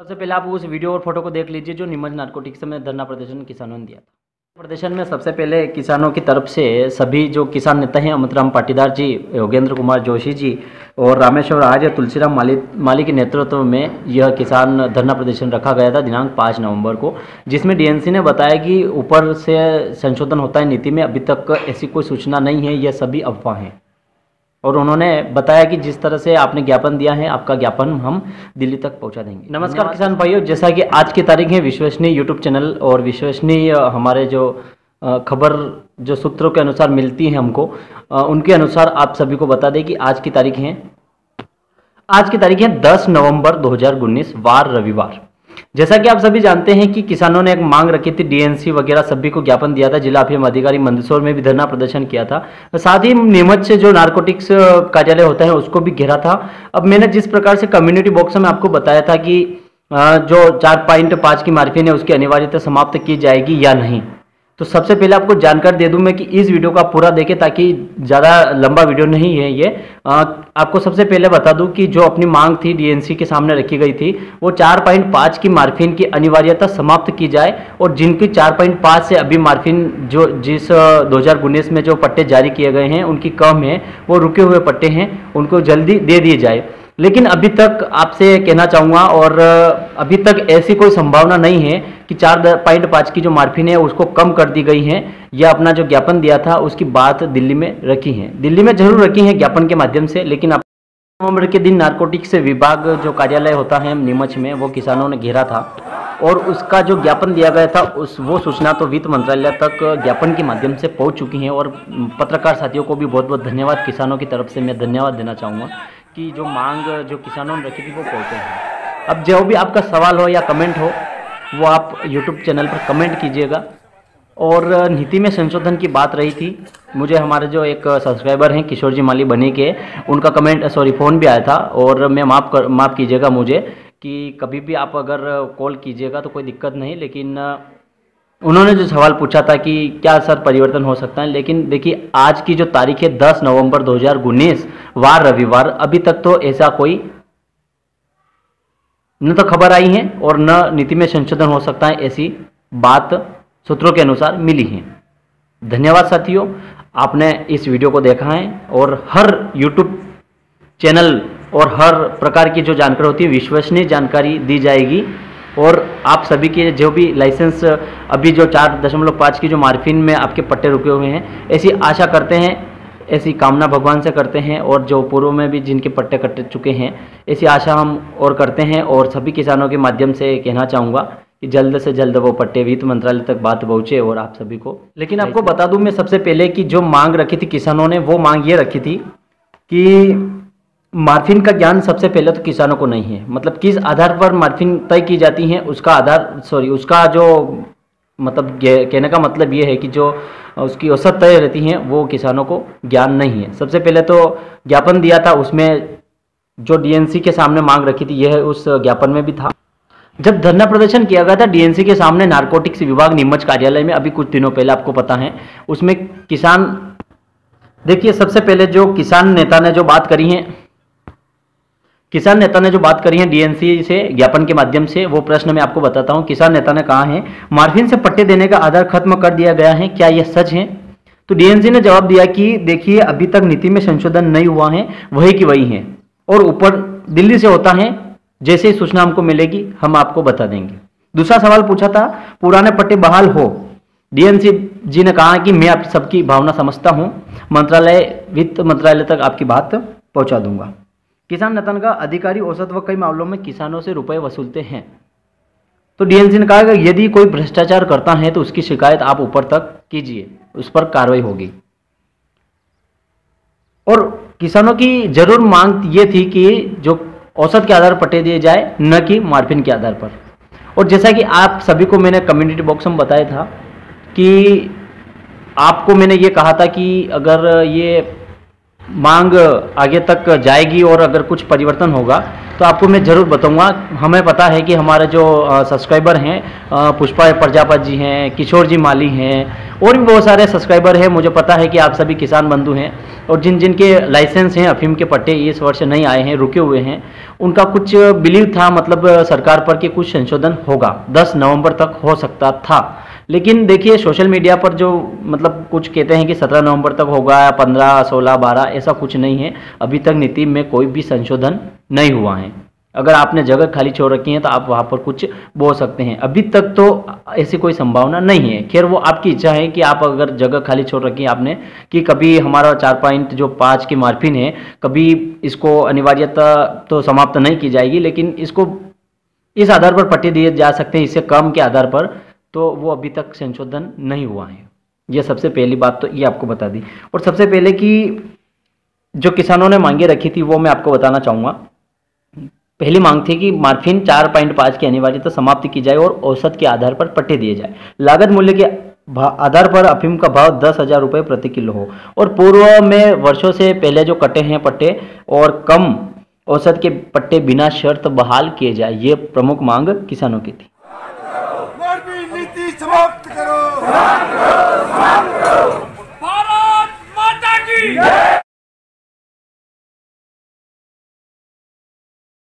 सबसे पहले आप उस वीडियो और फ़ोटो को देख लीजिए जो नीमच नार्कोटिक्स में धरना प्रदर्शन किसानों ने दिया था। प्रदर्शन में सबसे पहले किसानों की तरफ़ से सभी जो किसान नेता हैं, अमतराम पाटीदार जी, योगेंद्र कुमार जोशी जी और रामेश्वर आज तुलसीराम माली माली के नेतृत्व में यह किसान धरना प्रदर्शन रखा गया था दिनांक पाँच नवंबर को, जिसमें डीएनसी ने बताया कि ऊपर से संशोधन होता है नीति में, अभी तक ऐसी कोई सूचना नहीं है, यह सभी अफवाह हैं। और उन्होंने बताया कि जिस तरह से आपने ज्ञापन दिया है आपका ज्ञापन हम दिल्ली तक पहुँचा देंगे। नमस्कार किसान भाइयों जैसा कि आज की तारीख है विश्वसनीय यूट्यूब चैनल और विश्वसनीय हमारे जो खबर जो सूत्रों के अनुसार मिलती है हमको उनके अनुसार आप सभी को बता दें कि आज की तारीख है आज की तारीख है 10 नवंबर 2019 वार रविवार। जैसा कि आप सभी जानते हैं कि किसानों ने एक मांग रखी थी डीएनसी वगैरह सभी को ज्ञापन दिया था, जिला अभियम अधिकारी मंदसौर में भी धरना प्रदर्शन किया था। साथ ही नीमच से जो नारकोटिक्स कार्यालय होता है, उसको भी घेरा था। अब मैंने जिस प्रकार से कम्युनिटी बॉक्स में आपको बताया था कि जो चार पॉइंट पाँच की मार्फिन है, उसकी अनिवार्यता समाप्त की जाएगी या नहीं। तो सबसे पहले आपको जानकारी दे दूँ मैं कि इस वीडियो का पूरा देखें ताकि ज़्यादा लंबा वीडियो नहीं है ये। आ, आपको सबसे पहले बता दूँ कि जो अपनी मांग थी डीएनसी के सामने रखी गई थी वो 4.5 की मार्फिन की अनिवार्यता समाप्त की जाए और जिनकी 4.5 से अभी मार्फिन जो जिस दो हज़ार उन्नीस में जो पट्टे जारी किए गए हैं उनकी कम है वो रुके हुए पट्टे हैं उनको जल्दी दे दिए जाए। लेकिन अभी तक आपसे कहना चाहूँगा और अभी तक ऐसी कोई संभावना नहीं है कि चार पॉइंट पाँच की जो मार्फिन है उसको कम कर दी गई है या अपना जो ज्ञापन दिया था उसकी बात दिल्ली में रखी है। दिल्ली में ज़रूर रखी है ज्ञापन के माध्यम से, लेकिन आप नवंबर के दिन नारकोटिक्स विभाग जो कार्यालय होता है नीमच में, वो किसानों ने घेरा था और उसका जो ज्ञापन दिया गया था उस, वो सूचना तो वित्त मंत्रालय तक ज्ञापन के माध्यम से पहुँच चुकी है और पत्रकार साथियों को भी बहुत बहुत धन्यवाद। किसानों की तरफ़ से मैं धन्यवाद देना चाहूँगा। कि जो मांग जो किसानों ने रखी थी, वो पहुँचे हैं। अब जो भी आपका सवाल हो या कमेंट हो, वो आप यूट्यूब चैनल पर कमेंट कीजिएगा। और नीति में संशोधन की बात रही थी, मुझे हमारे जो एक सब्सक्राइबर हैं, किशोर जी माली बनी के, उनका कमेंट सॉरी फ़ोन भी आया था। और मैं माफ़ कर, माफ़ कीजिएगा मुझे कि कभी भी आप अगर कॉल कीजिएगा तो कोई दिक्कत नहीं, लेकिन उन्होंने जो सवाल पूछा था कि क्या सर परिवर्तन हो सकता है, लेकिन देखिए, आज की जो तारीख है 10 नवंबर 2019 वार रविवार, अभी तक तो ऐसा कोई न तो खबर आई है और न नीति में संशोधन हो सकता है, ऐसी बात सूत्रों के अनुसार मिली है। धन्यवाद साथियों, आपने इस वीडियो को देखा है और हर यूट्यूब चैनल और हर प्रकार की जो जानकारी होती है, विश्वसनीय जानकारी दी जाएगी। और आप सभी के जो भी लाइसेंस अभी जो चार दशमलव पाँच की जो मार्फिन में आपके पट्टे रुके हुए हैं, ऐसी आशा करते हैं, ऐसी कामना भगवान से करते हैं और जो पूर्व में भी जिनके पट्टे कट चुके हैं, ऐसी आशा हम और करते हैं और सभी किसानों के माध्यम से कहना चाहूँगा कि जल्द से जल्द वो पट्टे वित्त मंत्रालय तक बात पहुँचे और आप सभी को। लेकिन आपको बता दूँ मैं सबसे पहले कि जो मांग रखी थी किसानों ने, वो मांग ये रखी थी कि मार्फिन का ज्ञान सबसे पहले तो किसानों को नहीं है। मतलब किस आधार पर मार्फिन तय की जाती है, उसका आधार सॉरी उसका जो मतलब कहने का मतलब ये है कि जो, उसकी औसत तय रहती हैं, वो किसानों को ज्ञान नहीं है। सबसे पहले तो ज्ञापन दिया था, उसमें जो डीएनसी के सामने मांग रखी थी, यह उस ज्ञापन में भी था। जब धरना प्रदर्शन किया गया था डीएनसी के सामने नारकोटिक्स विभाग नीमच कार्यालय में, अभी कुछ दिनों पहले आपको पता है, उसमें किसान, देखिए, सबसे पहले जो किसान नेता ने जो बात करी है किसान नेता ने जो बात करी है डीएनसी से, ज्ञापन के माध्यम से, वो प्रश्न मैं आपको बताता हूँ, किसान नेता ने कहा है, मार्फिन से पट्टे देने का आधार खत्म कर दिया गया है, क्या यह सच है? तो डीएनसी ने जवाब दिया कि, देखिए, अभी तक नीति में संशोधन नहीं हुआ है, वही की वही है, और ऊपर दिल्ली से होता है, जैसे ही सूचना हमको मिलेगी, हम आपको बता देंगे। दूसरा सवाल पूछा था, पुराने पट्टे बहाल हो? डीएनसी जी ने कहा कि, मैं आप सबकी भावना समझता हूँ, मंत्रालय, वित्त मंत्रालय तक आपकी बात पहुँचा दूँगा। किसान नेतन का अधिकारी औसत व कई मामलों में किसानों से रुपए वसूलते हैं। तो डीएनसी ने कहा कि यदि कोई भ्रष्टाचार करता है तो उसकी शिकायत आप ऊपर तक कीजिए, उस पर कार्रवाई होगी। और किसानों की ज़रूर मांग ये थी कि जो औसत के आधार पर पट्टे दिए जाए, न कि मार्फिन के आधार पर। और जैसा कि आप सभी को मैंने कम्युनिटी बॉक्स में बताया था कि आपको मैंने ये कहा था कि अगर ये मांग आगे तक जाएगी और अगर कुछ परिवर्तन होगा तो आपको मैं ज़रूर बताऊँगा। हमें पता है कि हमारे जो सब्सक्राइबर हैं पुष्पा प्रजापत जी हैं, किशोर जी माली हैं, और भी बहुत सारे सब्सक्राइबर हैं। मुझे पता है कि आप सभी किसान बंधु हैं, और जिन जिन के लाइसेंस हैं, अफीम के पट्टे इस वर्ष नहीं आए हैं, रुके हुए हैं, उनका कुछ बिलीव था मतलब सरकार पर कि कुछ संशोधन होगा। 10 नवंबर तक हो सकता था। लेकिन देखिए सोशल मीडिया पर जो मतलब कुछ कहते हैं कि 17 नवंबर तक होगा या 15 16 12 ऐसा कुछ नहीं है। अभी तक नीति में कोई भी संशोधन नहीं हुआ है। अगर आपने जगह खाली छोड़ रखी है तो आप वहाँ पर कुछ बोल सकते हैं। अभी तक तो ऐसी कोई संभावना नहीं है। खैर, वो आपकी इच्छा है कि आप अगर जगह खाली छोड़ रखी है आपने, कि कभी हमारा चार पॉइंट जो पाँच की मार्फिन है, कभी इसको अनिवार्यता तो समाप्त नहीं की जाएगी, लेकिन इसको इस आधार पर पट्टे दिए जा सकते हैं इससे कम के आधार पर तो वो अभी तक संशोधन नहीं हुआ है। ये सबसे पहली बात तो ये आपको बता दी। और सबसे पहले कि जो किसानों ने मांगे रखी थी, वो मैं आपको बताना चाहूँगा। पहली मांग थी कि मार्फिन चार पॉइंट पाँच की अनिवार्यता समाप्त की जाए और औसत के आधार पर पट्टे दिए जाए। लागत मूल्य के आधार पर अफीम का भाव दस हज़ार रुपये प्रति किलो हो। और पूर्व में वर्षों से पहले जो कटे हैं पट्टे और कम औसत के पट्टे बिना शर्त बहाल किए जाए ये प्रमुख मांग किसानों की थी। समाप्त करो, समाप्त करो, समाप्त करो।